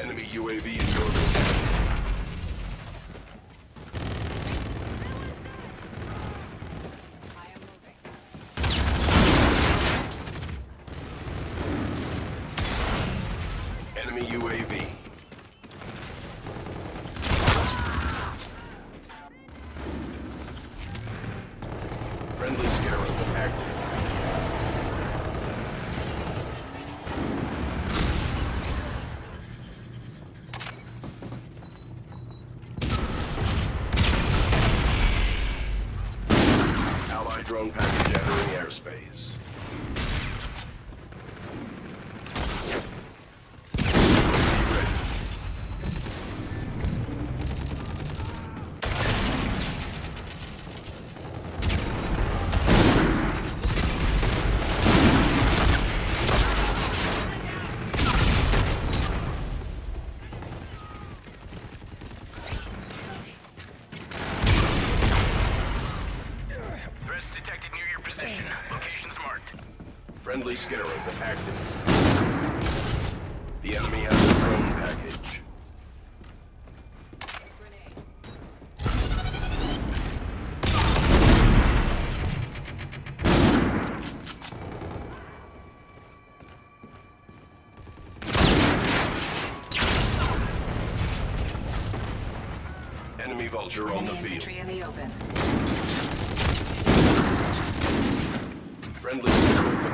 Enemy UAV in your vicinity. Enemy UAV. Drone package entering airspace. Friendly Scarab active. The enemy has a drone package. Enemy vulture on the field. Infantry in the open. Friendly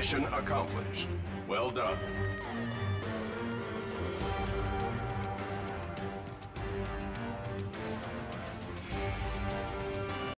Mission accomplished. Well done.